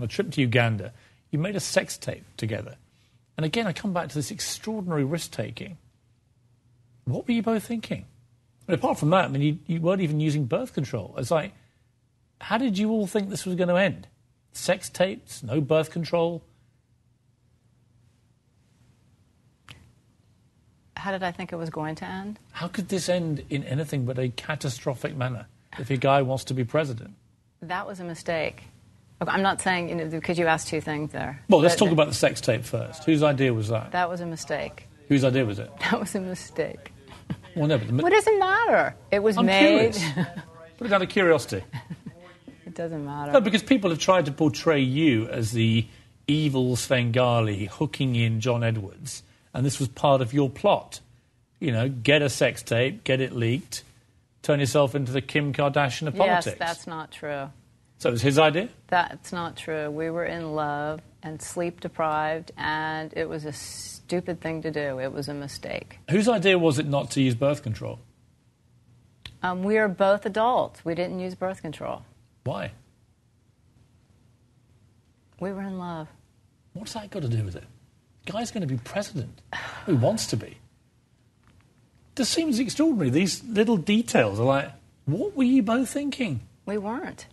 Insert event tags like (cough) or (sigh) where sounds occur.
on a trip to Uganda. You made a sex tape together. And again, I come back to this extraordinary risk taking. What were you both thinking? And apart from that, I mean, you, you weren't even using birth control. It's like, how did you all think this was going to end? Sex tapes, no birth control. How did I think it was going to end? How could this end in anything but a catastrophic manner if a guy wants to be president? That was a mistake. I'm not saying, you know, because you asked two things there. Well, let's But talk about the sex tape first. Whose idea was that? That was a mistake. Whose idea was it? That was a mistake. Well, no, but the, What does it matter? It was I'm made. (laughs) Put it out of curiosity. it doesn't matter. No, because people have tried to portray you as the evil Svengali hooking in John Edwards, and this was part of your plot. You know, get a sex tape, get it leaked, turn yourself into the Kim Kardashian of yes, politics. that's not true. So it was his idea? That's not true. We were in love and sleep deprived, and it was a stupid thing to do. It was a mistake. Whose idea was it not to use birth control? Um, we are both adults. We didn't use birth control. Why? We were in love. What's that got to do with it? Guy's going to be president. Who wants to be? This seems extraordinary. These little details are like, what were you both thinking? We weren't.